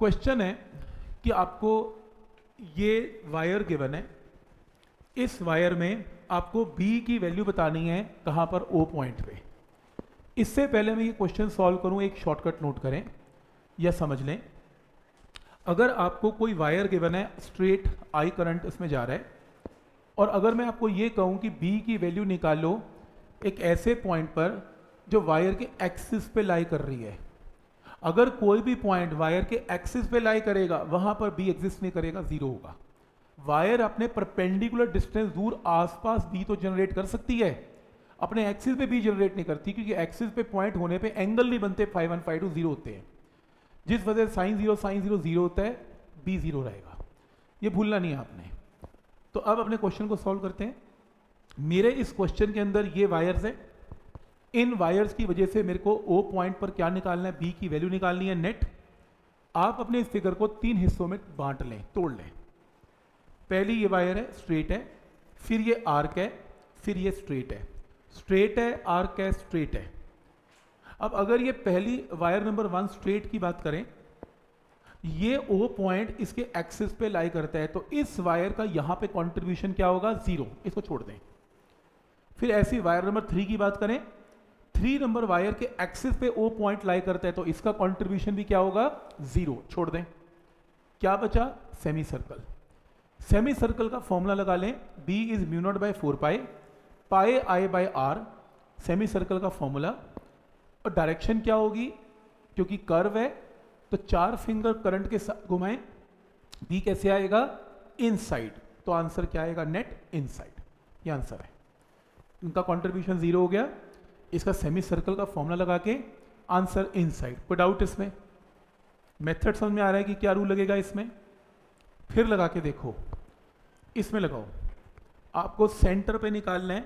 Question है कि आपको ये वायर गिवन है। इस वायर में आपको बी की वैल्यू बतानी है कहाँ पर ओ पॉइंट पे। इससे पहले मैं ये क्वेश्चन सॉल्व करूँ, एक शॉर्टकट नोट करें या समझ लें। अगर आपको कोई वायर गिवन है, स्ट्रेट आई करंट इसमें जा रहा है, और अगर मैं आपको ये कहूँ कि बी की वैल्यू निकालो एक ऐसे पॉइंट पर जो वायर के एक्सिस पे लाई कर रही है अगर कोई भी पॉइंट वायर के एक्सिस पे लाई करेगा, वहाँ पर बी एग्जिस्ट नहीं करेगा ज़ीरो होगा। वायर अपने परपेंडिकुलर डिस्टेंस दूर आसपास बी तो जनरेट कर सकती है। अपने एक्सिस पे बी जनरेट नहीं करती, क्योंकि एक्सिस पे पॉइंट होने पे एंगल नहीं बनते five one five two zero होते हैं। जिस वजह से sine zero sine zero zero होता है बी ज़ीरो रहेगा। ये भूलना नहीं है आपने। तो अब अपने क्वेश्चन को सॉल्व करते हैं। मेरे इस क्वेश्चन के अंदर ये वायर्स है। इन वायर्स की वजह से मेरे को ओ पॉइंट पर क्या निकालना है? बी की वैल्यू निकालनी है नेट आप अपने इस फिगर को तीन हिस्सों में बांट लें, तोड़ लें। पहली ये वायर है स्ट्रेट है, फिर ये आर्क है, फिर ये स्ट्रेट है। स्ट्रेट है आर्क है स्ट्रेट है। अब अगर ये पहली वायर नंबर वन स्ट्रेट की बात करें, ये ओ पॉइंट इसके एक्सिस पे लाई करता है तो इस वायर का यहाँ पे कंट्रीब्यूशन क्या होगा? ज़ीरो इसको छोड़ दें। फिर ऐसी वायर नंबर थ्री की बात करें थ्री नंबर वायर के एक्सिस पे ओ पॉइंट लाई करता है तो इसका कंट्रीब्यूशन भी क्या होगा? ज़ीरो छोड़ दें। क्या बचा? सेमी सर्कल सेमी सर्कल का फॉर्मूला लगा लें। B is mu naught by four pi pi I by R semi circle का फॉर्मूला और डायरेक्शन क्या होगी? क्योंकि कर्व है तो चार फिंगर करंट के साथ घुमाएँ। बी कैसे आएगा? इनसाइड तो आंसर क्या आएगा? नेट इनसाइड ये आंसर है। इनका कंट्रीब्यूशन ज़ीरो हो गया। इसका सेमी सर्कल का फॉर्मूला लगा के आंसर इनसाइड कोई डाउट इसमें. मेथड समझ में आ रहा है कि क्या रूल लगेगा इसमें? फिर लगा के देखो. इसमें लगाओ. आपको सेंटर पे निकालना है.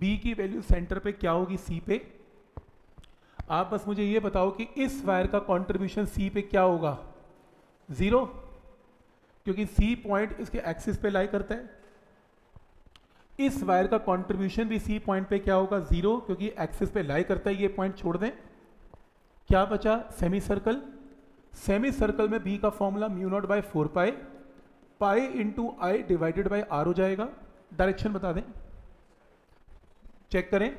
बी की वैल्यू सेंटर पे क्या होगी? सी पे. आप बस मुझे ये बताओ कि इस वायर का कंट्रीब्यूशन सी पे क्या होगा? ज़ीरो क्योंकि सी पॉइंट इसके एक्सिस पे लाई करता है. इस वायर का कंट्रीब्यूशन भी सी पॉइंट पे क्या होगा? ज़ीरो क्योंकि एक्सिस पे लाई करता है, ये पॉइंट छोड़ दें। क्या बचा? सेमी सर्कल सेमी सर्कल में बी का formula mu naught by four pi pi into I divided by R हो जाएगा। डायरेक्शन बता दें। चेक करें।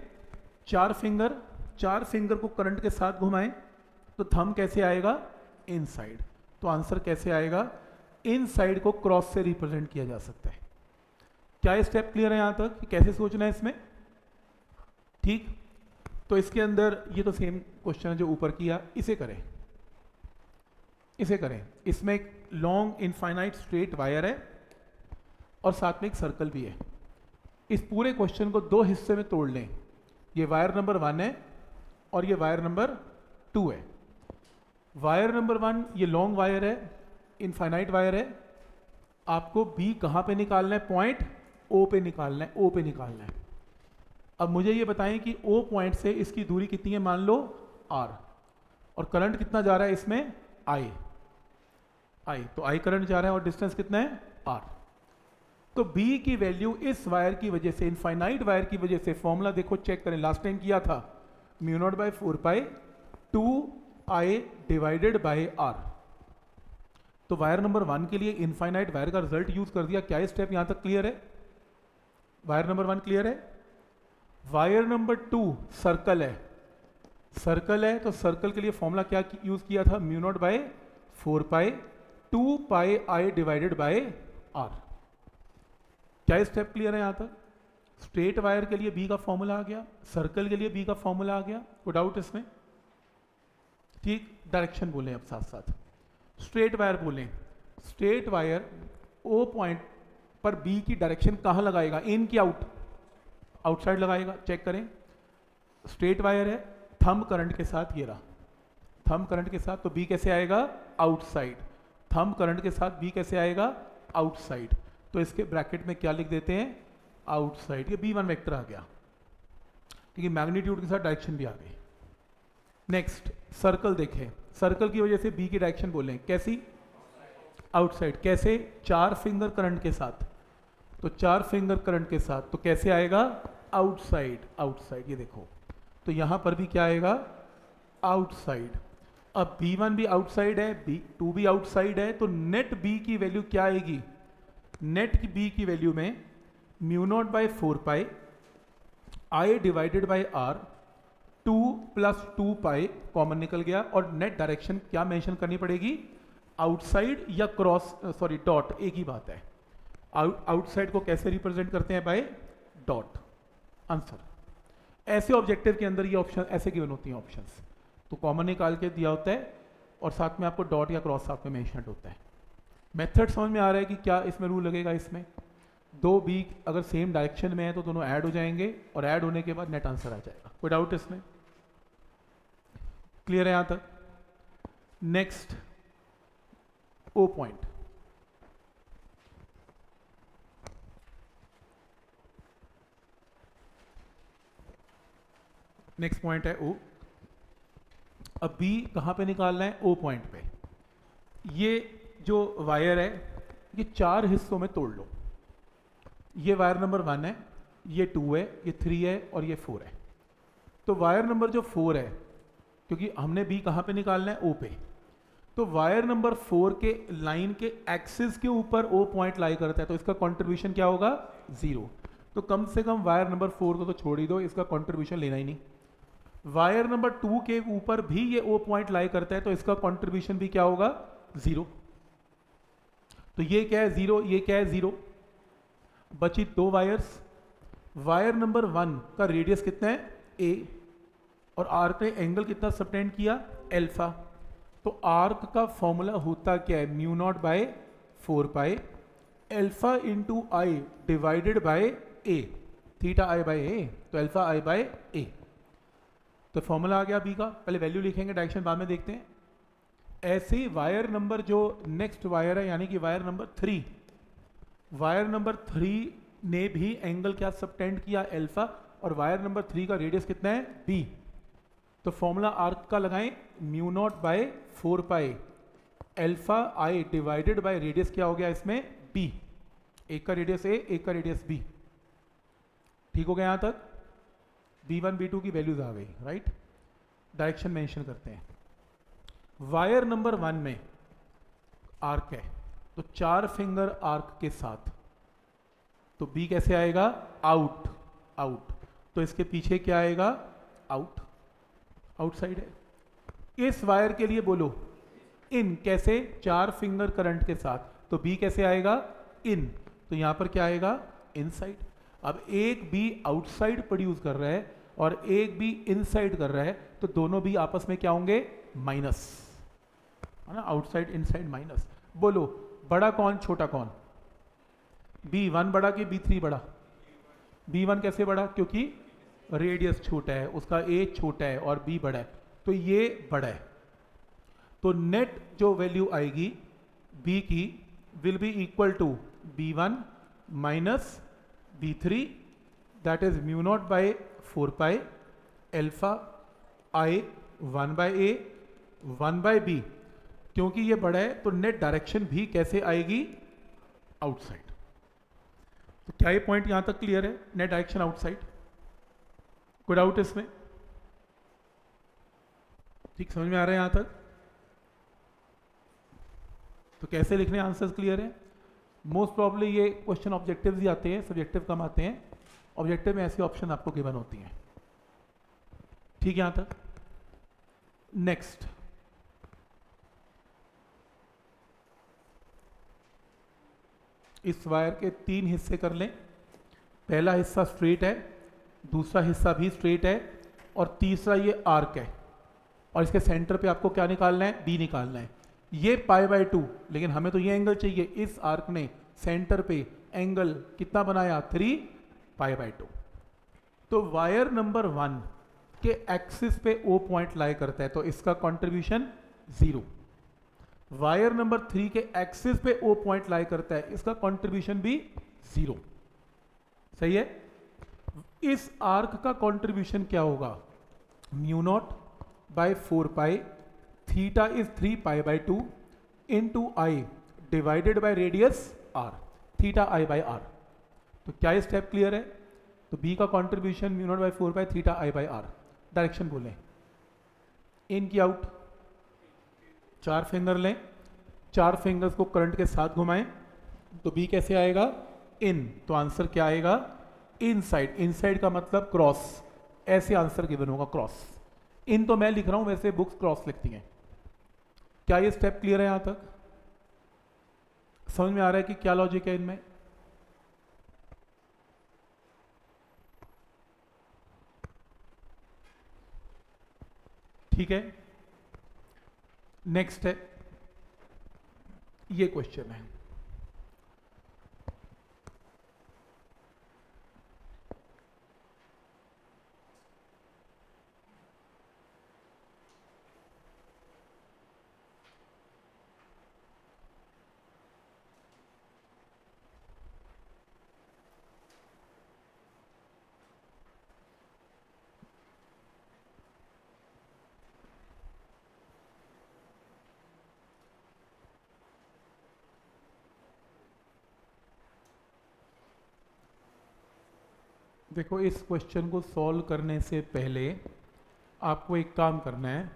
चार फिंगर चार फिंगर को करंट के साथ घुमाएँ तो थम कैसे आएगा? इनसाइड तो आंसर कैसे आएगा? इनसाइड को क्रॉस से रिप्रेजेंट किया जा सकता है। क्या स्टेप क्लियर है यहाँ तक? कि कैसे सोचना है इसमें? ठीक? तो इसके अंदर ये तो सेम क्वेश्चन है जो ऊपर किया। इसे करें। इसे करें। इसमें एक लॉन्ग इनफाइनाइट स्ट्रेट वायर है और साथ में एक सर्कल भी है। इस पूरे क्वेश्चन को दो हिस्से में तोड़ लें। ये वायर नंबर वन है और ये वायर नंबर टू है। वायर नंबर वन ये लॉन्ग वायर है इनफाइनाइट वायर है। आपको बी कहाँ पे निकालना है? पॉइंट ओ पे निकालना है, ओ पे निकालना है। अब मुझे ये बताएँ कि ओ पॉइंट से इसकी दूरी कितनी है? मान लो आर और करंट कितना जा रहा है इसमें? आई आई तो आई करंट जा रहा है और डिस्टेंस कितना है? आर तो बी की वैल्यू इस वायर की वजह से इनफाइनाइट वायर की वजह से फॉर्मूला देखो चेक करें। लास्ट टाइम किया था। Mu naught by four pi two I divided by R तो वायर नंबर वन के लिए इनफाइनाइट वायर का रिज़ल्ट यूज़ कर दिया। क्या स्टेप यहाँ तक क्लियर है? वायर नंबर वन क्लियर है? वायर नंबर टू सर्कल है। सर्कल है तो सर्कल के लिए फॉर्मूला क्या यूज़ किया था? Mu naught by four pi two pi I divided by R. क्या स्टेप क्लियर है यहाँ तक? स्ट्रेट वायर के लिए बी का फॉर्मूला आ गया, सर्कल के लिए बी का फॉर्मूला आ गया। कोई डाउट इसमें? ठीक, डायरेक्शन बोले अब साथ साथ स्ट्रेट वायर बोलें। स्ट्रेट वायर ओ पॉइंट पर बी की डायरेक्शन कहाँ लगाएगा? इन की आउट आउटसाइड लगाएगा चेक करें। स्ट्रेट वायर है थंब करंट के साथ ये रहा। थंब करंट के साथ तो बी कैसे आएगा? आउटसाइड थंब करंट के साथ बी कैसे आएगा? आउटसाइड तो इसके ब्रैकेट में क्या लिख देते हैं? आउटसाइड ये बी वन वेक्टर आ गया। क्योंकि मैग्नीट्यूड के साथ डायरेक्शन भी आ गई। नेक्स्ट सर्कल देखें। सर्कल की वजह से बी की डायरेक्शन बोलें। कैसी? आउटसाइड कैसे? चार फिंगर करंट के साथ। तो चार फिंगर करंट के साथ तो कैसे आएगा? आउटसाइड आउटसाइड ये देखो। तो यहाँ पर भी क्या आएगा? आउटसाइड अब बी वन भी आउटसाइड है बी टू भी आउटसाइड है तो नेट बी की वैल्यू क्या आएगी? नेट की बी की वैल्यू में mu naught by four pi I divided by R two plus two pi common निकल गया, और नेट डायरेक्शन क्या मेंशन करनी पड़ेगी? आउटसाइड या क्रॉस सॉरी डॉट एक ही बात है। आउटसाइड को कैसे रिप्रेजेंट करते हैं बाय डॉट आंसर ऐसे ऑब्जेक्टिव के अंदर ये ऑप्शन ऐसे गिवन होती हैं ऑप्शंस तो कॉमन निकाल के दिया होता है और साथ में आपको डॉट या क्रॉस साथ में मेंशन होता है. मेथड समझ में आ रहा है कि क्या इसमें रूल लगेगा इसमें? दो बी अगर सेम डायरेक्शन में है तो दोनों ऐड हो जाएँगे और ऐड होने के बाद नेट आंसर आ जाएगा. कोई डाउट इसमें? क्लियर है यहाँ तक? Next O point next point है ओ अब बी कहाँ पे निकालना है? ओ पॉइंट पे. ये जो वायर है, ये चार हिस्सों में तोड़ लो. ये वायर नंबर वन है, ये टू है, ये थ्री है और ये फोर है. तो वायर नंबर जो फोर है, क्योंकि हमने बी कहाँ पे निकालना है? ओ पे. तो वायर नंबर फोर के लाइन के एक्सिस के ऊपर ओ पॉइंट लाई करता है तो इसका कंट्रीब्यूशन क्या होगा? ज़ीरो तो कम से कम वायर नंबर फोर को तो छोड़ ही दो, इसका कंट्रीब्यूशन लेना ही नहीं. वायर नंबर टू के ऊपर भी ये ओ पॉइंट लाई करता है तो इसका कंट्रीब्यूशन भी क्या होगा? ज़ीरो तो ये क्या है? ज़ीरो ये क्या है? ज़ीरो बची दो वायर्स वायर नंबर वन का रेडियस कितना है? ए और आर्क ने एंगल कितना सबटेंड किया? एल्फा तो आर्क का फॉर्मूला होता क्या है? Mu naught by four pi alpha into I divided by A theta I by A तो एल्फा आई बाय ए तो फॉर्मूला आ गया बी का। पहले वैल्यू लिखेंगे डायरेक्शन बाद में देखते हैं। ऐसे वायर नंबर जो नेक्स्ट वायर है, यानी कि wire number three wire number three ने भी एंगल क्या सबटेंड किया? एल्फा और वायर नंबर थ्री का रेडियस कितना है? बी तो फॉर्मूला आर्क का लगाएँ mu naught by four pi alpha I divided by radius क्या हो गया इसमें? बी एक का रेडियस ए एक का रेडियस बी ठीक हो गया यहाँ तक? बी वन बी टू की वैल्यूज़ आ गई राइट डायरेक्शन मेंशन करते हैं। वायर नंबर वन में आर्क है। तो चार फिंगर आर्क के साथ। तो बी कैसे आएगा? आउट आउट तो इसके पीछे क्या आएगा? आउट आउटसाइड है। इस वायर के लिए बोलो इन कैसे? चार फिंगर करंट के साथ। तो बी कैसे आएगा? इन तो यहाँ पर क्या आएगा? इनसाइड अब एक बी आउटसाइड प्रोड्यूस कर रहा है। और एक भी इनसाइड कर रहा है तो दोनों भी आपस में क्या होंगे? माइनस है ना? आउटसाइड इनसाइड माइनस बोलो, बड़ा कौन, छोटा कौन? बी वन बड़ा कि बी थ्री बड़ा? बी वन कैसे बड़ा? क्योंकि रेडियस छोटा है, उसका ए छोटा है और बी बड़ा है। तो ये बड़ा है। तो नेट जो वैल्यू आएगी बी की will be equal to B one minus B three that is mu naught by four pi alpha I one by A, one by B. क्योंकि ये बड़ा है तो नेट डायरेक्शन भी कैसे आएगी? आउटसाइड। तो क्या ये पॉइंट यहाँ तक क्लियर है? Net direction outside. कोई डाउट इसमें। ठीक, समझ में आ रहा है यहाँ तक? तो कैसे लिखने आंसर्स क्लियर है? मोस्ट प्रॉब्ली ये क्वेश्चन ऑब्जेक्टिव्स ही आते हैं सब्जेक्टिव कम आते हैं। ऑब्जेक्टिव में ऐसी ऑप्शन आपको गिवन होती हैं। ठीक यहाँ तक? नेक्स्ट इस वायर के तीन हिस्से कर लें। पहला हिस्सा स्ट्रेट है, दूसरा हिस्सा भी स्ट्रेट है, और तीसरा ये आर्क है। और इसके सेंटर पे आपको क्या निकालना है? बी निकालना है। ये पाई बाय टू लेकिन हमें तो ये एंगल चाहिए। इस आर्क ने सेंटर पे एंगल कितना बनाया? थ्री पाई बाय टू तो वायर नंबर वन के एक्सिस पे ओ पॉइंट लाई करता है तो इसका contribution zero wire number three के एक्सिस पे ओ पॉइंट लाई करता है, इसका कंट्रीब्यूशन भी ज़ीरो सही है? इस आर्क का कंट्रीब्यूशन क्या होगा? Mu naught by four pi theta is three pi by two into I divided by radius R theta I by R तो क्या ये स्टेप क्लियर है? तो बी का contribution mu naught by four by theta I by R direction बोले। इन की out चार फिंगर लें। चार फिंगर्स को करंट के साथ घुमाएँ। तो बी कैसे आएगा? इन तो आंसर क्या आएगा? इन साइड इन साइड का मतलब क्रॉस ऐसे आंसर गिवन होगा क्रॉस इन तो मैं लिख रहा हूँ, वैसे बुक्स क्रॉस लिखती हैं। क्या ये स्टेप क्लियर है यहाँ तक? समझ में आ रहा है कि क्या लॉजिक है इनमें? ठीक है? नेक्स्ट है। ये क्वेश्चन है। देखो, इस क्वेश्चन को सॉल्व करने से पहले आपको एक काम करना है।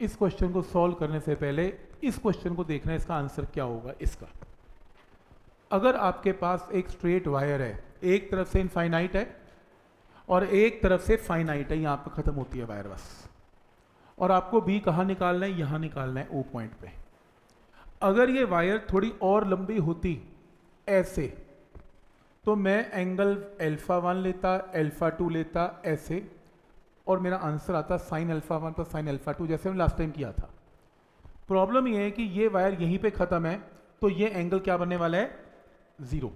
इस क्वेश्चन को सॉल्व करने से पहले इस क्वेश्चन को देखना है, इसका आंसर क्या होगा इसका। अगर आपके पास एक स्ट्रेट वायर है, एक तरफ़ से इनफाइनाइट है और एक तरफ़ से फाइनाइट है, यहाँ पर ख़त्म होती है वायर बस। और आपको बी कहाँ निकालना है? यहाँ निकालना है ओ पॉइंट पे। अगर ये वायर थोड़ी और लंबी होती, ऐसे तो मैं एंगल एल्फा वन लेता एल्फा टू लेता ऐसे, और मेरा आंसर आता sine alpha one plus sine alpha two जैसे हमने लास्ट टाइम किया था। प्रॉब्लम ये है कि ये वायर यहीं पे ख़त्म है तो ये एंगल क्या बनने वाला है? ज़ीरो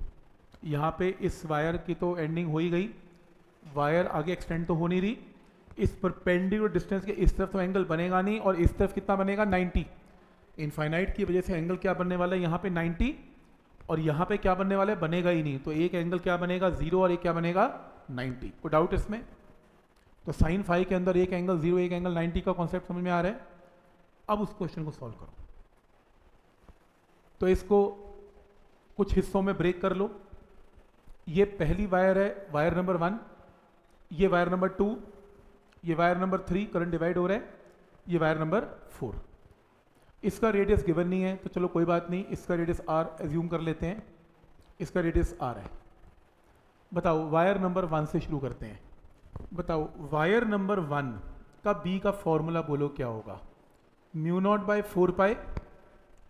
यहाँ पे इस वायर की तो एंडिंग हो ही गई। वायर आगे एक्सटेंड तो हो नहीं रही। इस पर पेंडिकुलर डिस्टेंस के इस तरफ़ तो एंगल बनेगा नहीं, और इस तरफ़ कितना बनेगा? 90 इनफाइनाइट की वजह से एंगल क्या बनने वाला है? यहाँ पे 90 और यहाँ पे क्या बनने वाला है? बनेगा ही नहीं। तो एक एंगल क्या बनेगा? ज़ीरो और एक क्या बनेगा? 90 कोई डाउट इसमें? तो साइन फाइव के अंदर एक एंगल ज़ीरो एक एंगल 90 का कॉन्सेप्ट समझ में आ रहा है। अब उस क्वेश्चन को सॉल्व करो। तो इसको कुछ हिस्सों में ब्रेक कर लो। ये पहली वायर है वायर नंबर वन ये वायर नंबर टू ये wire number three current divide हो रहा है। ये वायर नंबर फोर इसका रेडियस गिवन नहीं है तो चलो कोई बात नहीं, इसका रेडियस आर एज्यूम कर लेते हैं। इसका रेडियस आर है। बताओ वायर नंबर वन से शुरू करते हैं। बताओ वायर नंबर वन का बी का फॉर्मूला बोलो, क्या होगा? म्यू नॉट बाय फोर पाए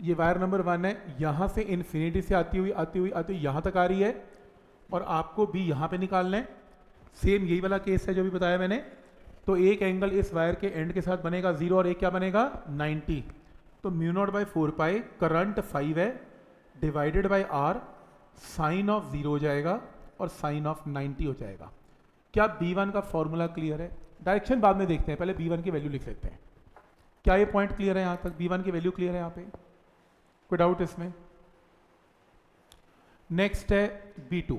ये वायर नंबर वन है, यहाँ से इन्फिनिटी से आती हुई आती हुई आती हुई, यहाँ तक आ रही है, और आपको बी यहाँ पे निकालना है। सेम यही वाला केस है जो भी बताया मैंने। तो एक एंगल इस वायर के एंड के साथ बनेगा ज़ीरो और एक क्या बनेगा? 90 तो mu naught by four pi current five है divided by R sine of zero हो जाएगा और साइन ऑफ़ नाइन्टी हो जाएगा। क्या बी वन का फॉर्मूला क्लियर है? डायरेक्शन बाद में देखते हैं, पहले बी वन की वैल्यू लिख लेते हैं। क्या ये पॉइंट क्लियर है यहाँ तक? बी वन की वैल्यू क्लियर है यहाँ पे? कोई डाउट इसमें? नेक्स्ट है बी टू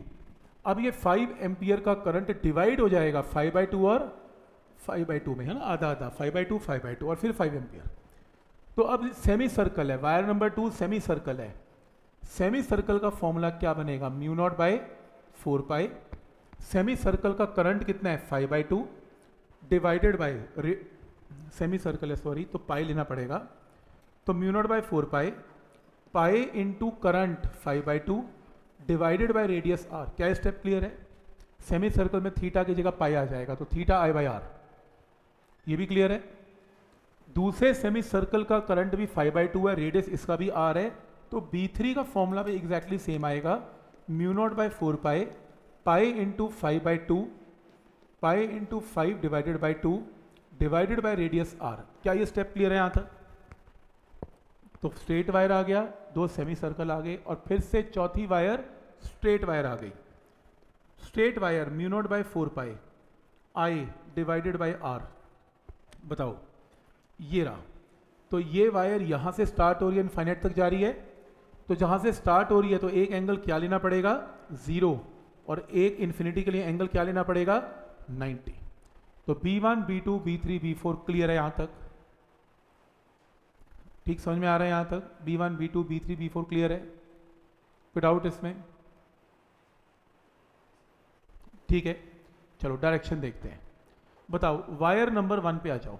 अब ये फाइव एम्पियर का करंट डिवाइड हो जाएगा फाइव बाई टू और फाइव बाई टू में, है ना? आधा आधा five by two five by two और फिर फाइव एम्पियर तो अब सेमी सर्कल है। Wire number two semi circle है। सेमी सर्कल का फॉर्मूला क्या बनेगा? Mu naught by four pi semicircle का करंट कितना है? Five by two divided by semicircle है सॉरी तो पाई लेना पड़ेगा। तो mu naught by four pi pi into current five by two divided by radius R क्या स्टेप क्लियर है? सेमी सर्कल में थीटा की जगह पाई आ जाएगा तो थीटा आई बाई आर ये भी क्लियर है? दूसरे सेमी सर्कल का करंट भी फाइव बाई टू है रेडियस इसका भी आर है तो बी थ्री का फॉर्मूला भी एग्जैक्टली सेम आएगा। Mu naught by four pi pi into five by two pi into five divided by two divided by radius R क्या ये स्टेप क्लियर है यहाँ तक? तो स्ट्रेट वायर आ गया, दो सेमी सर्कल आ गए, और फिर से चौथी वायर स्ट्रेट वायर आ गई। Straight wire mu naught by four pi I divided by are बताओ। ये रहा। तो ये वायर यहाँ से स्टार्ट हो रही है इनफाइनाइट तक जा रही है। तो जहाँ से स्टार्ट हो रही है तो एक एंगल क्या लेना पड़ेगा? ज़ीरो और एक इन्फिनिटी के लिए एंगल क्या लेना पड़ेगा? 90 तो B1, B2, B3, B4 clear है यहाँ तक। ठीक समझ में आ रहा है यहाँ तक? B1, B2, B3, B4 clear है। कोई डाउट इसमें। ठीक है। चलो डायरेक्शन देखते हैं। बताओ वायर नंबर वन पे आ जाओ।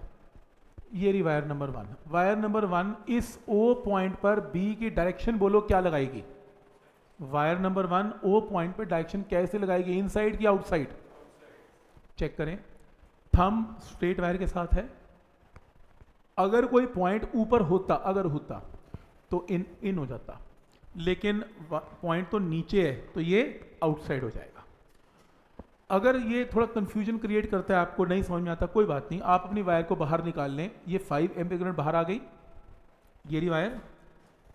ये रही wire number one wire number one इस ओ पॉइंट पर बी की डायरेक्शन बोलो क्या लगाएगी? Wire number one O point पर डायरेक्शन कैसे लगाएगी? इनसाइड की आउटसाइड चेक करें. थम स्ट्रेट वायर के साथ है. अगर कोई पॉइंट ऊपर होता, अगर होता तो इन इन हो जाता. लेकिन पॉइंट तो नीचे है तो ये आउटसाइड हो जाएगा. अगर ये थोड़ा कंफ्यूजन क्रिएट करता है आपको, नहीं समझ में आता, कोई बात नहीं, आप अपनी वायर को बाहर निकाल लें। ये फाइव एम करंट बाहर आ गई। ये रही वायर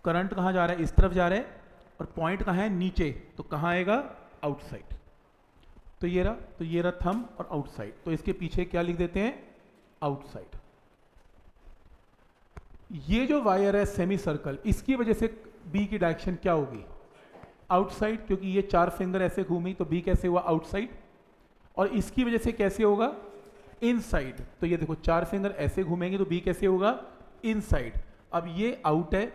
करंट कहाँ जा रहा है? इस तरफ़ जा रहा है और पॉइंट कहाँ है? नीचे। तो कहाँ आएगा? आउटसाइड तो ये रहा तो ये रहा थम और आउटसाइड तो इसके पीछे क्या लिख देते हैं? आउटसाइड ये जो वायर है सेमी सर्कल इसकी वजह से बी की डायरेक्शन क्या होगी? आउटसाइड क्योंकि ये चार फिंगर ऐसे घूमी तो बी कैसे हुआ? आउटसाइड और इसकी वजह से कैसे होगा? इनसाइड तो ये देखो, चार फिंगर ऐसे घूमेंगे तो बी कैसे होगा? इनसाइड अब ये आउट है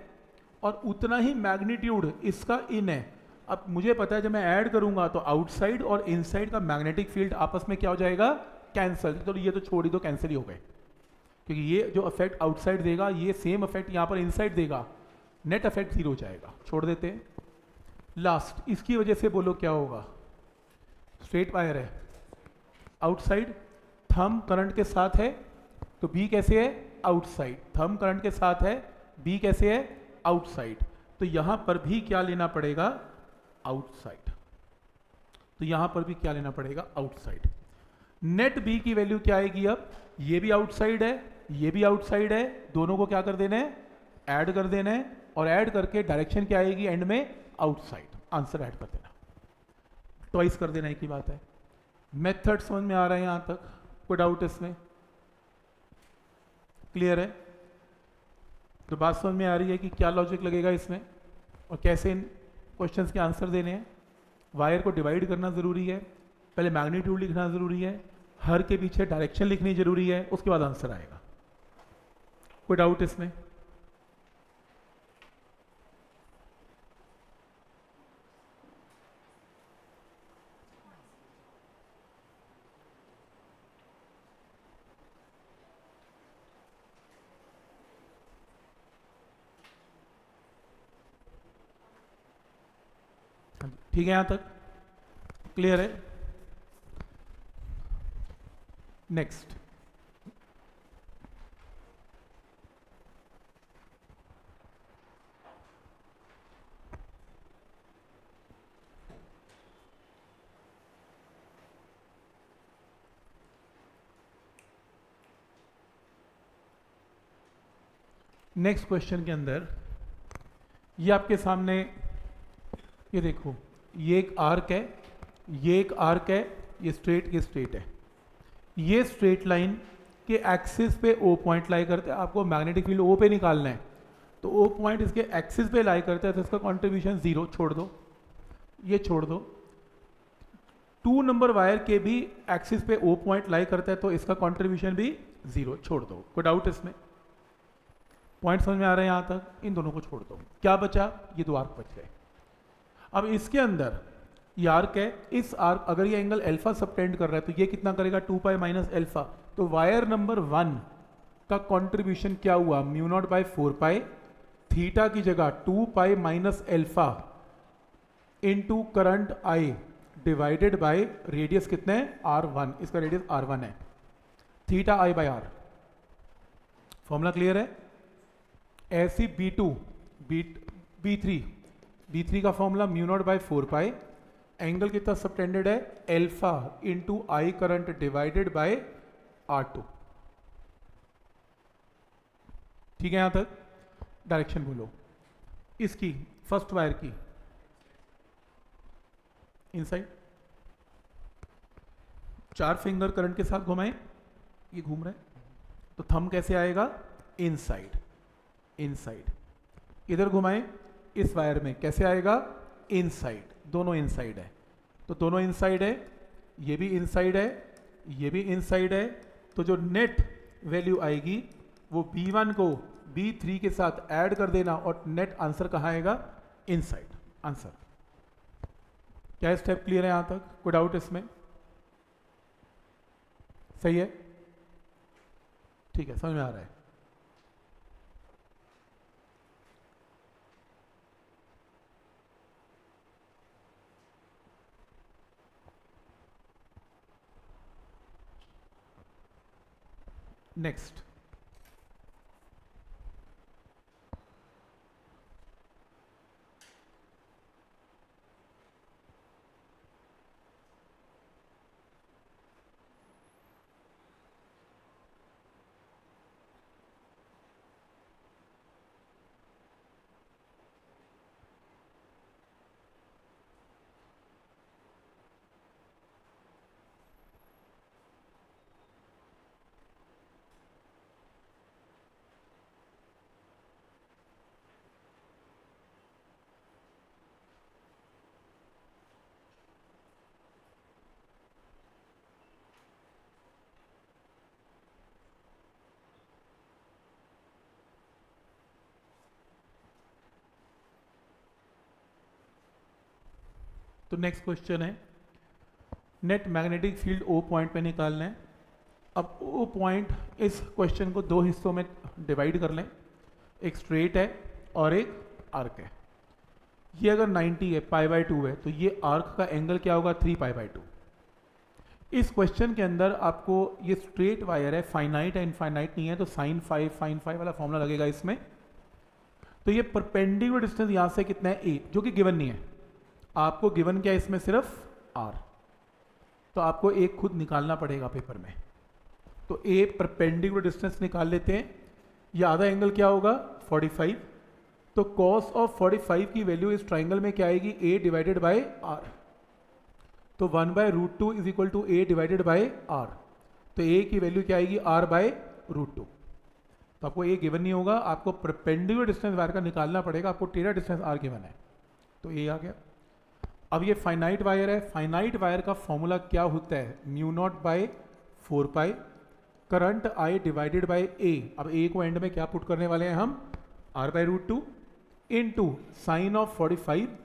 और उतना ही मैग्नीट्यूड इसका इन है। अब मुझे पता है जब मैं ऐड करूँगा तो आउटसाइड और इनसाइड का मैग्नेटिक फ़ील्ड आपस में क्या हो जाएगा? कैंसल तो ये तो छोड़ ही दो कैंसिल ही हो गए। क्योंकि ये जो अफेक्ट आउटसाइड देगा, ये सेम अफेक्ट यहाँ पर इनसाइड देगा। नेट अफेक्ट ज़ीरो हो जाएगा। छोड़ देते हैं। लास्ट इसकी वजह से बोलो क्या होगा? स्ट्रेट वायर है। आउटसाइड थम करंट के साथ है तो बी कैसे है? आउटसाइड थम करंट के साथ है बी कैसे है? आउटसाइड तो यहाँ पर भी क्या लेना पड़ेगा? आउटसाइड तो यहाँ पर भी क्या लेना पड़ेगा? आउटसाइड नेट बी की वैल्यू क्या आएगी अब? ये भी आउटसाइड है, ये भी आउटसाइड है, दोनों को क्या कर देना है? ऐड कर देना है, और ऐड करके डायरेक्शन क्या आएगी एंड में? आउटसाइड आंसर ऐड कर देना. ट्वाइस कर देना एक ही बात है. मेथड समझ में आ रहा है यहाँ तक, कोई डाउट इसमें? क्लियर है? तो बात समझ में आ रही है कि क्या लॉजिक लगेगा इसमें? और कैसे इन क्वेश्चंस के आंसर देने हैं? वायर को डिवाइड करना ज़रूरी है। पहले मैग्नीट्यूड लिखना ज़रूरी है। हर के पीछे डायरेक्शन लिखनी ज़रूरी है। उसके बाद आंसर आएगा। कोई डाउट इसमें? ठीक है यहाँ तक? क्लियर है? नेक्स्ट नेक्स्ट क्वेश्चन के अंदर, ये आपके सामने, ये देखो ये एक आर्क है, ये एक आर्क है, ये स्ट्रेट ये स्ट्रेट है। ये स्ट्रेट लाइन के एक्सिस पे ओ पॉइंट लाई करते हैं। आपको मैग्नेटिक फ़ील्ड ओ पे निकालना है। तो ओ पॉइंट इसके एक्सिस पे लाई करते हैं तो इसका कंट्रीब्यूशन ज़ीरो छोड़ दो। ये छोड़ दो। टू नंबर वायर के भी एक्सिस पे ओ पॉइंट लाई करता है तो इसका कंट्रीब्यूशन भी ज़ीरो छोड़ दो। कोई डाउट इसमें। पॉइंट समझ में आ रहे हैं यहाँ तक? इन दोनों को छोड़ दो। क्या बचा? ये दो आर्क बच गए। अब इसके अंदर ये आर्क है, इस आर्क, अगर ये एंगल एल्फा सबटेंड कर रहा है तो ये कितना करेगा? टू पाई माइनस एल्फा तो वायर नंबर वन का कंट्रीब्यूशन क्या हुआ? Mu naught by four pi theta की जगह two pi minus alpha two current I divided by radius कितने? आर वन इसका रेडियस आर वन है. Theta I by R formula clear है? ऐसी B two B B three B three का formula mu naught by four pi angle कितना subtended है? Alpha into I current divided by R two ठीक है यहाँ तक? डायरेक्शन बोलो। इसकी फ़र्स्ट वायर की। इनसाइड चार फिंगर करंट के साथ घुमाए। ये घूम रहे तो थम कैसे आएगा? इनसाइड इनसाइड इधर घुमाए। इस वायर में कैसे आएगा? इनसाइड। दोनों इनसाइड है। तो दोनों इनसाइड है, ये भी इनसाइड है, ये भी इनसाइड है। तो जो नेट वैल्यू आएगी, वो B1 को B3 के साथ ऐड कर देना और नेट आंसर कहाँ आएगा? इनसाइड। आंसर। क्या स्टेप क्लियर है यहाँ तक? कोई डाउट इसमें? सही है? ठीक है, समझ में आ रहा है। नेक्स्ट तो नेक्स्ट क्वेश्चन है। Net magnetic field O point पे निकालना है। अब ओ पॉइंट इस क्वेश्चन को दो हिस्सों में डिवाइड कर लें। एक स्ट्रेट है और एक आर्क है। ये अगर 90 है पाई बाय टू है तो ये आर्क का एंगल क्या होगा? थ्री पाई बाय टू इस क्वेश्चन के अंदर आपको ये स्ट्रेट वायर है फाइनाइट है इनफाइनाइट नहीं है तो साइन फाइव फाइन फाइव वाला फॉर्मूला लगेगा इसमें। तो ये परपेंडिकुलर डिस्टेंस यहाँ से कितना है? ए जो कि गिवन नहीं है। आपको गिवन क्या है इसमें सिर्फ़? आर तो आपको एक खुद निकालना पड़ेगा पेपर में। तो ए परपेंडिकुलर डिस्टेंस निकाल लेते हैं। ये आधा एंगल क्या होगा? 45 तो कॉस ऑफ़ 45 की वैल्यू इस ट्राइंगल में क्या आएगी? ए डिवाइडेड बाय आर तो one by root two is equal to A divided by R तो ए की वैल्यू क्या आएगी? आर बाय रूट टू तो आपको ए गिवन नहीं होगा। आपको परपेंडिकुलर डिस्टेंस वायर का निकालना पड़ेगा। आपको टेरा डिस्टेंस आर गिवन है। तो ए आ गया। अब ये फाइनाइट वायर है। फाइनाइट वायर का फॉर्मूला क्या होता है? Mu naught by four pi current I divided by A अब ए को एंड में क्या पुट करने वाले हैं हम? R by root two into sine of forty five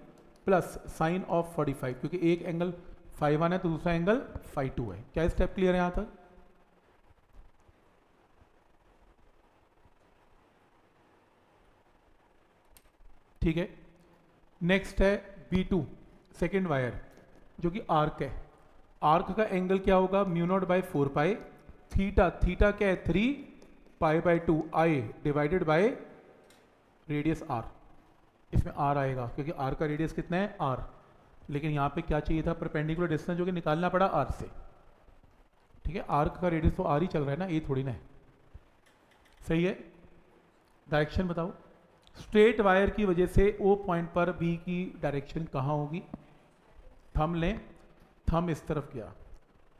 plus sine of forty five क्योंकि एक एंगल फाइव वन है तो दूसरा एंगल फाइव टू है। क्या स्टेप क्लियर है यहाँ तक? ठीक है। नेक्स्ट है बी टू सेकेंड वायर, जो कि आर्क है। आर्क का एंगल क्या होगा? Mu naught by four pi theta. Theta क्या है? Three pi by two I divided by radius R. इसमें आर आएगा, क्योंकि आर का रेडियस कितना है? आर। लेकिन यहाँ पे क्या चाहिए था? परपेंडिकुलर डिस्टेंस जो कि निकालना पड़ा आर से। ठीक है? आर्क का रेडियस तो आर ही चल रहा है ना, ये थोड़ी ना है। सही है? डायरेक्शन बताओ। स्ट्रेट वायर की वजह से ओ पॉइंट पर बी की डायरेक्शन कहाँ होगी? थम लें थम इस तरफ़ गया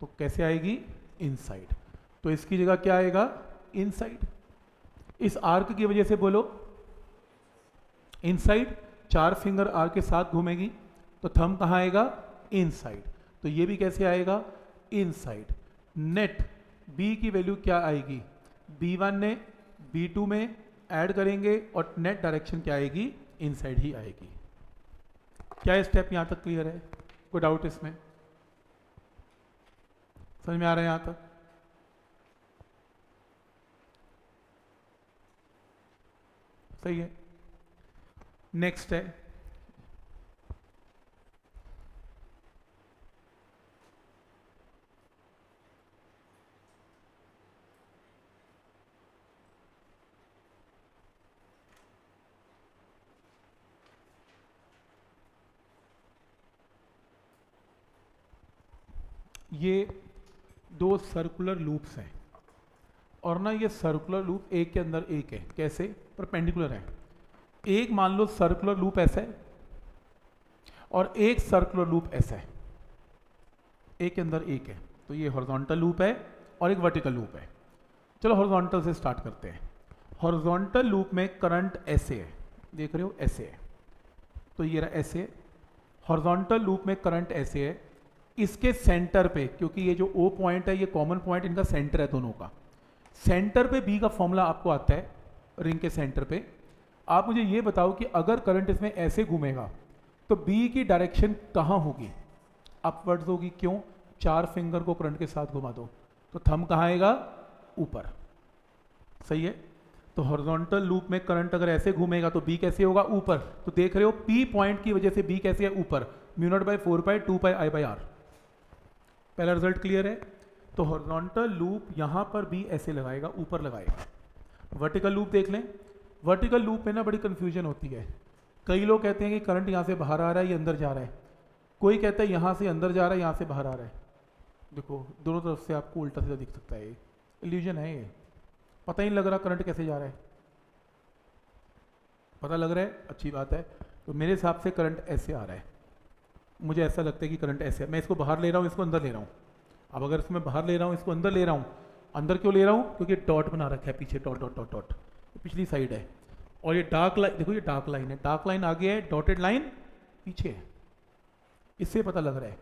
तो कैसे आएगी? इनसाइड। तो इसकी जगह क्या आएगा? इनसाइड। इस आर्क की वजह से बोलो, इनसाइड, चार फिंगर आर्क के साथ घूमेगी तो थम कहाँ आएगा? इनसाइड। तो ये भी कैसे आएगा? इनसाइड। नेट बी की वैल्यू क्या आएगी? बी वन ने बी टू में ऐड करेंगे और नेट डायरेक्शन क्या आएगी? इनसाइड ही आएगी। क्या स्टेप यहाँ तक क्लियर है? कोई डाउट इसमें। समझ में आ रहा है यहाँ तक? सही है। नेक्स्ट है। ये दो सर्कुलर लूप्स हैं। और ना ये सर्कुलर लूप एक के अंदर एक है। कैसे? परपेंडिकुलर है। एक मान लो सर्कुलर लूप ऐसा है और एक सर्कुलर लूप ऐसा है। एक के अंदर एक है। तो ये हॉरिजॉन्टल लूप है और एक वर्टिकल लूप है। चलो हॉरिजॉन्टल से स्टार्ट करते हैं। हॉरिजॉन्टल लूप में करंट ऐसे है। देख रहे हो? ऐसे है। तो ये रहा ऐसे हॉरिजॉन्टल लूप में करंट ऐसे है। इसके सेंटर पे, क्योंकि ये जो ओ पॉइंट है, ये कॉमन पॉइंट इनका सेंटर है दोनों का। सेंटर पे बी का फॉर्मूला आपको आता है रिंग के सेंटर पे। आप मुझे ये बताओ कि अगर करंट इसमें ऐसे घूमेगा तो बी की डायरेक्शन कहाँ होगी? अपवर्ड्स होगी क्यों? चार फिंगर को करंट के साथ घुमा दो। तो थम कहाँ आएगा? ऊपर। सही है? तो हॉरिजॉन्टल लूप में करंट अगर ऐसे घूमेगा तो बी कैसे होगा? ऊपर। तो देख रहे हो पी पॉइंट की वजह से बी कैसे है? ऊपर। Mu naught by four by two by I by R पहला रिज़ल्ट क्लियर है तो हॉरिजॉन्टल लूप यहाँ पर भी ऐसे लगाएगा, ऊपर लगाएगा। वर्टिकल लूप देख लें। वर्टिकल लूप में ना बड़ी कन्फ्यूज़न होती है। कई लोग कहते हैं कि करंट यहाँ से बाहर आ रहा है ये अंदर जा रहा है। कोई कहता है यहाँ से अंदर जा रहा है, यहाँ से बाहर आ रहा है। देखो, दोनों तरफ़ से आपको उल्टा सीधा दिख सकता है इल्यूजन है ये। पता ही नहीं लग रहा करंट कैसे जा रहा है। पता लग रहा है? अच्छी बात है। तो मेरे हिसाब से करंट ऐसे आ रहा है। मुझे ऐसा लगता है कि करंट ऐसे है। मैं इसको बाहर ले रहा हूँ, इसको अंदर ले रहा हूँ। अब अगर इसमें बाहर ले रहा हूँ, इसको अंदर ले रहा हूँ, अंदर क्यों ले रहा हूँ? क्योंकि डॉट बना रखा है, पीछे डॉट डॉट डॉट डॉट पिछली साइड है। और ये डार्क लाइन देखो ये डार्क लाइन है। डार्क लाइन आगे है डॉटेड लाइन पीछे है। इससे पता लग रहा है।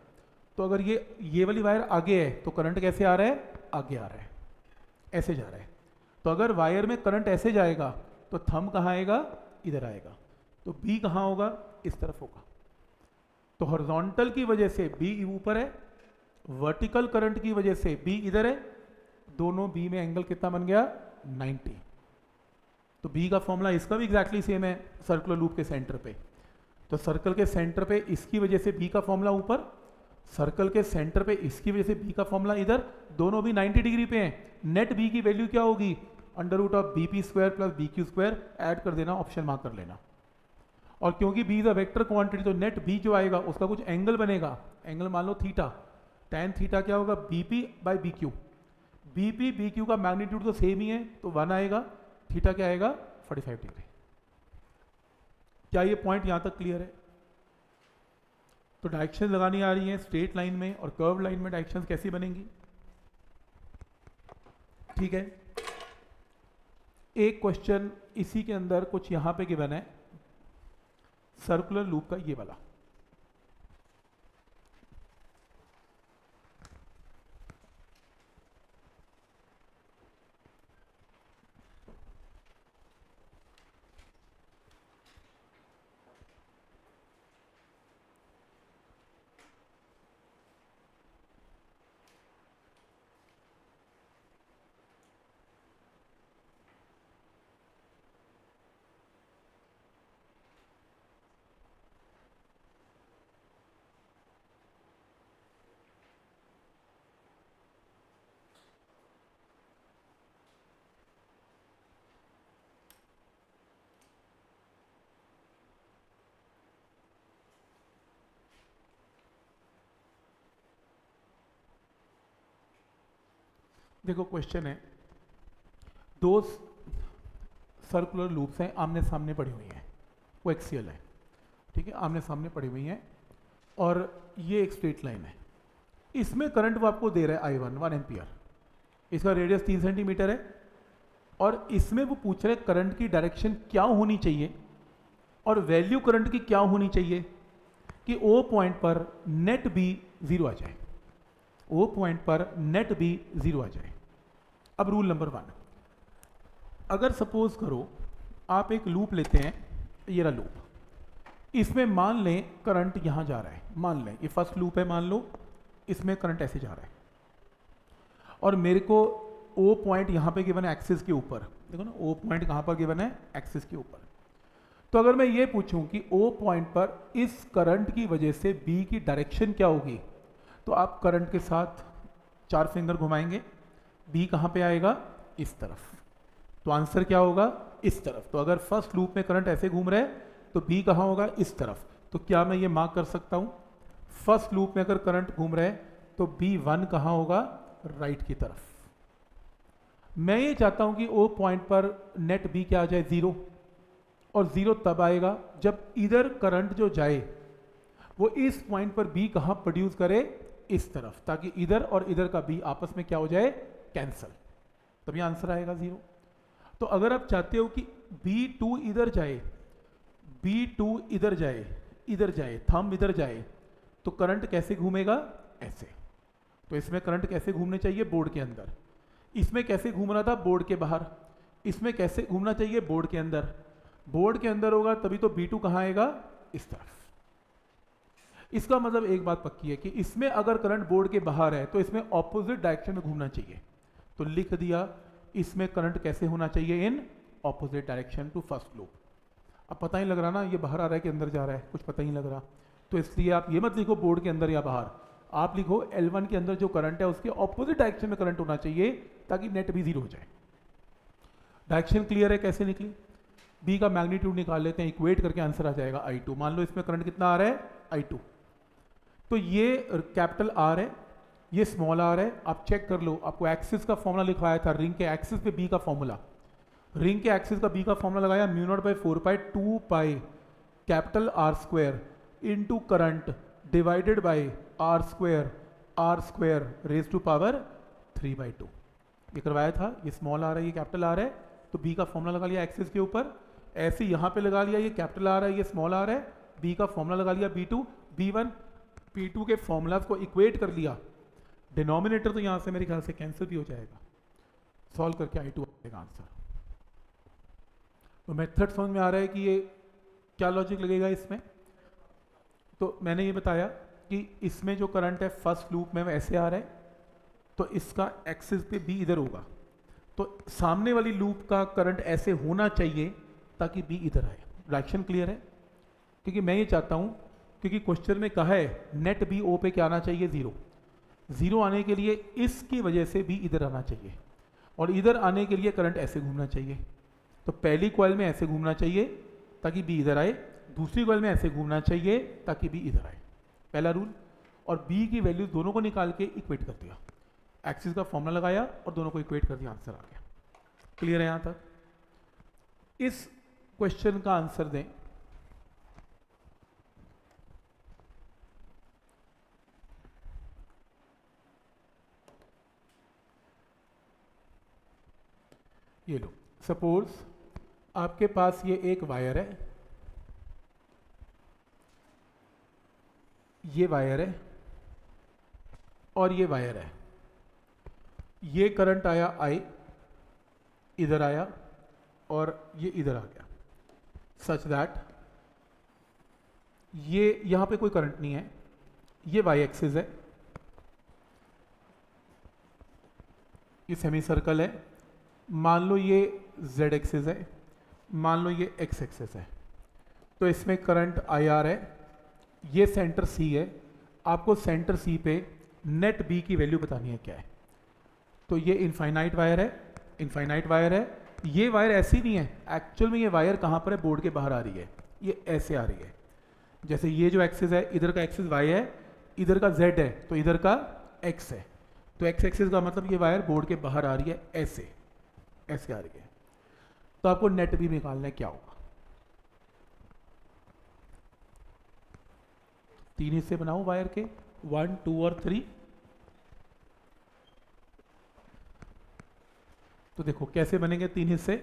तो अगर ये ये वाली वायर आगे है तो करंट कैसे आ रहा है? आगे आ रहा है। ऐसे जा रहा है। तो अगर वायर में करंट ऐसे जाएगा तो थम कहाँ आएगा? इधर आएगा। तो बी कहाँ होगा? इस तरफ़ होगा। तो हॉरिजॉन्टल की वजह से बी ऊपर है वर्टिकल करंट की वजह से बी इधर है, दोनों बी में एंगल कितना बन गया? 90 तो बी का फॉर्मूला इसका भी एग्जैक्टली सेम है सर्कुलर लूप के सेंटर पे. तो सर्कल के सेंटर पे इसकी वजह से बी का फॉर्मूला ऊपर सर्कल के सेंटर पे इसकी वजह से बी का फॉर्मूला इधर, दोनों भी 90 डिग्री पे हैं. नेट बी की वैल्यू क्या होगी? Under root of B P square plus B Q square add कर देना ऑप्शन मार्क कर लेना. और क्योंकि B is a vector quantity तो नेट बी जो आएगा, उसका कुछ एंगल बनेगा। एंगल मान लो थीटा टेन थीटा क्या होगा? B P by B Q B P B Q का मैग्नीट्यूड तो सेम ही है तो वन आएगा। थीटा क्या आएगा? 45 डिग्री क्या ये पॉइंट यहाँ तक क्लियर है? तो डायरेक्शन लगानी आ रही है स्ट्रेट लाइन में और कर्व लाइन में डायरेक्शन कैसी बनेंगी? ठीक है। एक क्वेश्चन इसी के अंदर कुछ यहाँ पे गिवन है। सर्कुलर लूप का ये वाला। देखो क्वेश्चन है। दो सर्कुलर लूप्स हैं आमने सामने पड़ी हुई हैं। वो एक्सियल है। ठीक है आमने सामने पड़ी हुई हैं और ये एक स्ट्रेट लाइन है। इसमें करंट वो आपको दे रहा है आई वन वन एम्पियर इसका रेडियस तीन सेंटीमीटर है और इसमें वो पूछ रहे करंट की डायरेक्शन क्या होनी चाहिए और वैल्यू करंट की क्या होनी चाहिए कि ओ पॉइंट पर नेट बी ज़ीरो आ जाए। ओ पॉइंट पर नेट बी ज़ीरो आ जाए। अब रूल नंबर वन अगर सपोज़ करो, आप एक लूप लेते हैं, ये रहा लूप इसमें मान लें करंट यहाँ जा रहा है। मान लें, ये फ़र्स्ट लूप है, मान लो, इसमें करंट ऐसे जा रहा है। और मेरे को ओ पॉइंट यहाँ पे गिवन है एक्सिस के ऊपर। देखो ना ओ पॉइंट कहाँ पर गिवन है? एक्सिस के ऊपर। तो अगर मैं ये पूछूँ कि ओ पॉइंट पर इस करंट की वजह से बी की डायरेक्शन क्या होगी? तो आप करंट के साथ चार फिंगर घुमाएँगे। बी कहाँ पे आएगा? इस तरफ़। तो आंसर क्या होगा? इस तरफ़। तो अगर फ़र्स्ट लूप में करंट ऐसे घूम रहे तो बी कहाँ होगा? इस तरफ़। तो क्या मैं ये मार्क कर सकता हूँ? फ़र्स्ट लूप में अगर करंट घूम रहे तो बी वन कहाँ होगा? राइट की तरफ़। मैं ये चाहता हूँ कि ओ पॉइंट पर नेट बी क्या आ जाए? ज़ीरो और ज़ीरो तब आएगा जब इधर करंट जो जाए, वो इस पॉइंट पर बी कहाँ प्रोड्यूस करे? इस तरफ़, ताकि इधर और इधर का बी आपस में क्या हो जाए? कैंसल तभी आंसर आएगा ज़ीरो तो अगर आप चाहते हो कि बी टू इधर जाए बी टू इधर जाए इधर जाए थम इधर जाए तो करंट कैसे घूमेगा? ऐसे. तो इसमें करंट कैसे घूमने चाहिए? बोर्ड के अंदर. इसमें कैसे घूमना था? बोर्ड के बाहर. इसमें कैसे घूमना चाहिए? बोर्ड के अंदर. बोर्ड के अंदर होगा, तभी तो बी टू कहाँ आएगा? इस तरफ़. इसका मतलब एक बात पक्की है कि इसमें अगर करंट बोर्ड के बाहर है तो इसमें ऑपोजिट डायरेक्शन में घूमना चाहिए। तो लिख दिया, इसमें करंट कैसे होना चाहिए in opposite direction to first loop अब पता ही लग रहा ना, ये बाहर आ रहा है कि अंदर जा रहा है, कुछ पता ही लग रहा। तो इसलिए आप ये मत लिखो बोर्ड के अंदर या बाहर। आप लिखो L1 के अंदर जो करंट है, उसके ऑपोजिट डायरेक्शन में करंट होना चाहिए, ताकि नेट भी ज़ीरो हो जाए। डायरेक्शन क्लियर है, कैसे निकली? बी का मैग्नीट्यूड निकाल लेते हैं इक्वेट करके आंसर आ जाएगा आई टू मान लो इसमें करंट कितना आ रहा है? आई टू तो ये कैपिटल आर है, ये स्मॉल आर है, आप चेक कर लो, आपको एक्सिस का फॉर्मूला लिखवाया था रिंग के एक्सिस पे बी का फॉर्मूला रिंग के एक्सिस का बी का फॉर्मूला लगाया mu naught by four pi two pi capital R square into current divided by R square R square raise to power three by two ये करवाया था, ये स्मॉल आर है, ये कैपिटल आर है तो बी का फॉर्मूला लगा लिया एक्सिस के ऊपर। ऐसे यहाँ पे लगा लिया, ये कैपिटल आर है, ये स्मॉल आर है बी का फॉर्मूला लगा लिया B two B one P two के फॉर्मूलाज को इक्वेट कर लिया डिनोमिनेटर तो यहाँ से मेरे ख्याल से कैंसिल भी हो जाएगा। सॉल्व करके आई टू आएगा आंसर तो मेथड समझ में आ रहा है कि ये क्या लॉजिक लगेगा इसमें? तो मैंने ये बताया कि इसमें जो करंट है फ़र्स्ट लूप में ऐसे आ रहा है तो इसका एक्सिस पे बी इधर होगा। तो सामने वाली लूप का करंट ऐसे होना चाहिए ताकि बी इधर आए। डायरेक्शन क्लियर है? क्योंकि मैं ये चाहता हूँ क्योंकि क्वेश्चन में कहा है नेट बी ओ पे क्या आना चाहिए? ज़ीरो ज़ीरो आने के लिए इसकी वजह से भी इधर आना चाहिए और इधर आने के लिए करंट ऐसे घूमना चाहिए। तो पहली कॉयल में ऐसे घूमना चाहिए ताकि बी इधर आए। दूसरी कॉयल में ऐसे घूमना चाहिए ताकि बी इधर आए। पहला रूल और बी की वैल्यू दोनों को निकाल के इक्वेट कर दिया। एक्सिस का फॉर्मूला लगाया और दोनों को इक्वेट कर दिया। आंसर आ गया। क्लियर है यहाँ तक? इस क्वेश्चन का आंसर दें। ये लो। सपोज़ आपके पास ये एक वायर है। ये वायर है और ये वायर है। ये करंट आया आई इधर आया और ये इधर आ गया। सच दैट ये यहाँ पे कोई करंट नहीं है। ये वाई एक्सिस है। ये सेमी सर्कल है। मान लो ये जेड एक्सेस है, मान लो ये एक्स एक्सेस है तो इसमें करंट आई आर है, ये सेंटर सी है, आपको सेंटर सी पे नेट बी की वैल्यू बतानी है क्या है? तो ये इनफाइनाइट वायर है इनफाइनाइट वायर है, ये वायर ऐसी नहीं है एक्चुअल में ये वायर कहाँ पर है? बोर्ड के बाहर आ रही है, ये ऐसे आ रही है। जैसे ये जो एक्सेस है, इधर का एक्सेस वाई है, इधर का जेड है तो इधर का एक्स है तो एक्स एक्सेस का मतलब ये वायर बोर्ड के बाहर आ रही है, ऐसे। ऐसे आ रही है तो आपको नेट भी निकालना है, क्या होगा? तीन हिस्से बनाओ वायर के। वन टू और थ्री तो देखो, कैसे बनेंगे तीन हिस्से?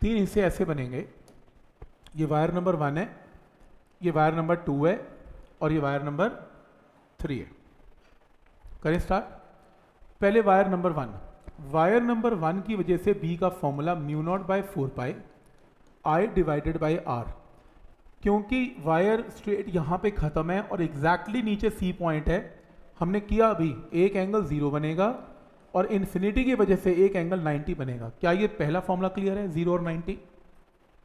तीन हिस्से ऐसे बनेंगे। ये वायर नंबर वन है, ये वायर नंबर टू है, और ये वायर नंबर थ्री है। करें स्टार्ट पहले wire number one wire number one की वजह से बी का formula mu naught by four pi I divided by R क्योंकि वायर स्ट्रेट यहाँ पे ख़त्म है और एग्जैक्टली exactly नीचे सी पॉइंट है, हमने किया अभी, एक एंगल ज़ीरो बनेगा और इन्फिनिटी की वजह से एक एंगल 90 बनेगा। क्या ये पहला फॉर्मूला क्लियर है? ज़ीरो और 90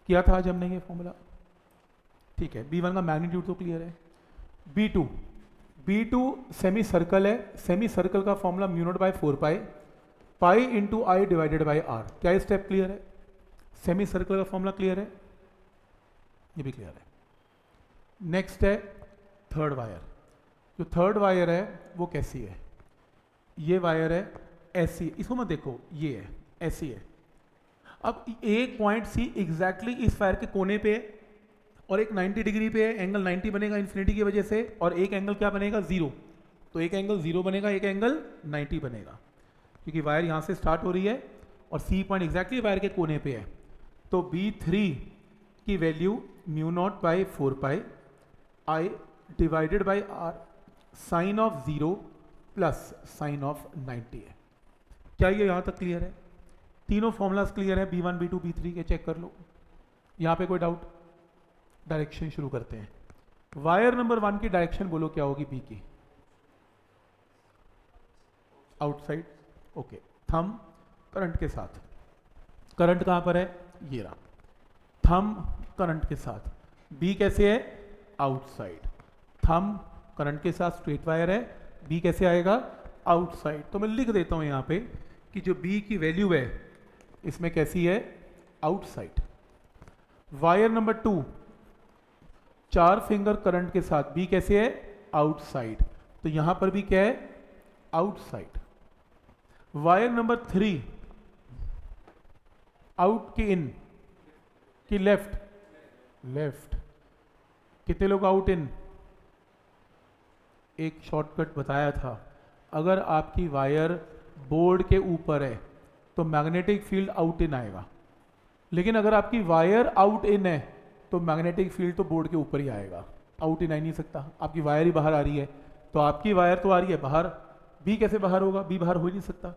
किया था आज हमने ये फॉर्मूला ठीक है बी वन का मैग्नीट्यूड तो क्लियर है। B two B two semicircle है। सेमी सर्कल का formula mu naught by four pi pi into I divided by R क्या स्टेप क्लियर है? सेमी सर्कल का फॉर्मूला क्लियर है? ये भी क्लियर है। नेक्स्ट है थर्ड वायर जो थर्ड वायर है, वो कैसी है? ये वायर है, ऐसी इसको मत देखो, ये है, ऐसी है। अब एक पॉइंट सी एग्जैक्टली इस फायर के कोने पे और एक 90 डिग्री पे है। एंगल 90 बनेगा इन्फिनिटी की वजह से और एक एंगल क्या बनेगा? ज़ीरो तो एक एंगल ज़ीरो बनेगा, एक एंगल 90 बनेगा। क्योंकि वायर यहाँ से स्टार्ट हो रही है और सी पॉइंट एग्जैक्टली वायर के कोने पे है। तो बी थ्री की value mu naught by four pi I divided by R sine of zero plus sine of 90 है। क्या ये यहाँ तक क्लियर है? तीनों फॉर्मूलाज क्लियर है B one B two B three के चेक कर लो। यहाँ पे कोई डाउट डायरेक्शन शुरू करते हैं। वायर नंबर वन की डायरेक्शन बोलो, क्या होगी बी की? आउटसाइड ओके, थम, करंट के साथ। करंट कहाँ पर है? ये रहा। थम, करंट के साथ। बी कैसे है? आउटसाइड थम, करंट के साथ स्ट्रेट वायर है। बी कैसे आएगा? आउटसाइड तो मैं लिख देता हूँ यहाँ पे कि जो बी की वैल्यू है, इसमें कैसी है? आउटसाइड वायर नंबर टू चार फिंगर करंट के साथ बी कैसे है? आउटसाइड तो यहाँ पर भी क्या है? Outside wire number three out की इन की लेफ़्ट लेफ़्ट कितने लोग आउट इन एक शॉर्टकट बताया था। अगर आपकी वायर बोर्ड के ऊपर है तो मैग्नेटिक फ़ील्ड आउट इन आएगा। लेकिन अगर आपकी वायर आउट इन है तो मैग्नेटिक फ़ील्ड तो बोर्ड के ऊपर ही आएगा। आउट इन आ नहीं सकता। आपकी वायर ही बाहर आ रही है। तो आपकी वायर तो आ रही है बाहर। बी कैसे बाहर होगा? बी बाहर हो ही नहीं सकता।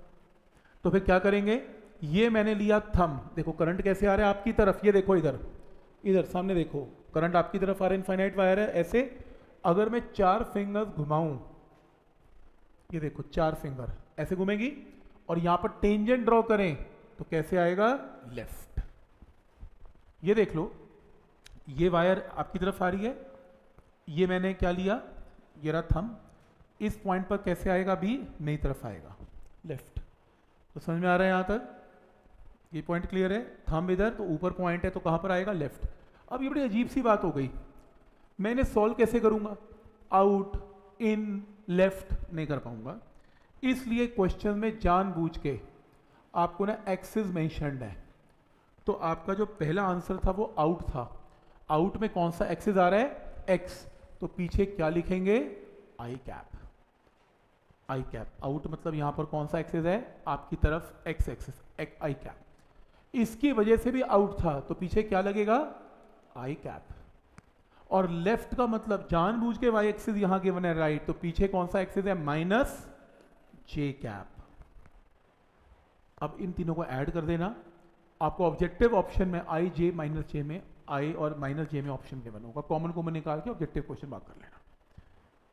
तो फिर क्या करेंगे? ये मैंने लिया थम देखो करंट कैसे आ रहा है आपकी तरफ़? ये देखो इधर। इधर, सामने देखो। करंट आपकी तरफ़ आ रहा है इनफाइनाइट वायर है। ऐसे, अगर मैं चार फिंगर्स घुमाऊं, ये देखो, चार फिंगर ऐसे घूमेगी? और यहाँ पर टेंजेंट ड्रॉ करें तो कैसे आएगा? लेफ़्ट ये देख लो। ये वायर आपकी तरफ़ आ रही है। ये मैंने क्या लिया? ये रहा थम इस पॉइंट पर कैसे आएगा? बी मेरी तरफ़ आएगा। लेफ़्ट तो समझ में आ रहा है यहाँ तक? ये पॉइंट क्लियर है? थम इधर तो ऊपर पॉइंट है तो कहाँ पर आएगा? लेफ़्ट अब ये बड़ी अजीब सी बात हो गई। मैं इन्हें सॉल्व कैसे करूँगा? आउट इन लेफ़्ट नहीं कर पाऊँगा। इसलिए क्वेश्चन में जानबूझ के आपको ना एक्सिस मेंशनड है। तो आपका जो पहला आंसर था वो आउट था। आउट में कौन सा एक्सिस आ रहा है? एक्स तो पीछे क्या लिखेंगे? I cap I cap. Out मतलब यहाँ पर कौन सा एक्सिस है? आपकी तरफ़ एक्स एक्सेस आई कैप इसकी वजह से भी आउट था तो पीछे क्या लगेगा? आई कैप और लेफ़्ट का मतलब जानबूझ के वाई एक्सिस यहाँ गिवन है राइट तो पीछे कौन सा एक्सिस है? माइनस जे कैप अब इन तीनों को ऐड कर देना। आपको ऑब्जेक्टिव ऑप्शन में आई जे माइनस जे में आई और माइनस जे में ऑप्शन गिवन होगा। कॉमन कॉमन निकाल के ऑब्जेक्टिव क्वेश्चन मार्क कर लेना।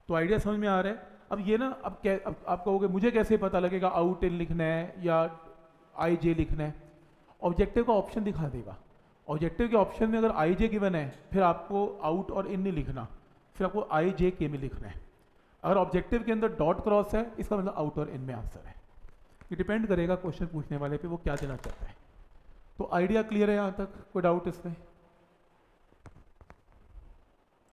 तो आइडिया समझ में आ रहा है? अब ये ना, अब क्या अब आप कहोगे, मुझे कैसे पता लगेगा आउट इन लिखना है या आई जे लिखना है? ऑब्जेक्टिव का ऑप्शन दिखा देगा। ऑब्जेक्टिव के ऑप्शन में अगर आई जे गिवन है, फिर आपको आउट और इन नहीं लिखना। फिर आपको आई जे के में लिखना है। अगर ऑब्जेक्टिव के अंदर डॉट क्रॉस है, इसका मतलब आउट और इन में आंसर है। ये डिपेंड करेगा क्वेश्चन पूछने वाले पे वो क्या देना चाहता है। तो आइडिया क्लियर है यहाँ तक? कोई डाउट इसमें?